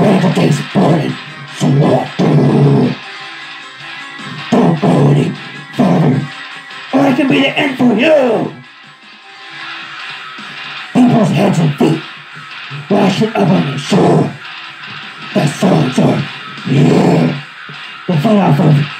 Where the day's burning, so what do? Don't go any further, or it can be the end for you! People's hands and feet washing up on the shore. The songs, are here. The fell off of